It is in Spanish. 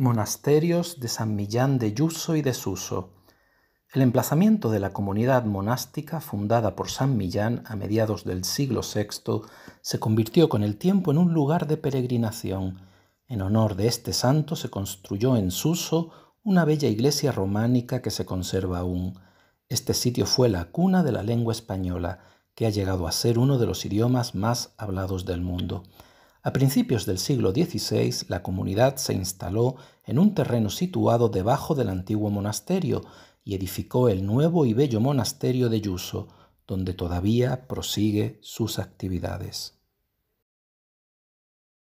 Monasterios de San Millán de Yuso y de Suso. El emplazamiento de la comunidad monástica fundada por San Millán a mediados del siglo VI se convirtió con el tiempo en un lugar de peregrinación. En honor de este santo se construyó en Suso una bella iglesia románica que se conserva aún. Este sitio fue la cuna de la lengua española, que ha llegado a ser uno de los idiomas más hablados del mundo. A principios del siglo XVI, la comunidad se instaló en un terreno situado debajo del antiguo monasterio y edificó el nuevo y bello monasterio de Yuso, donde todavía prosigue sus actividades.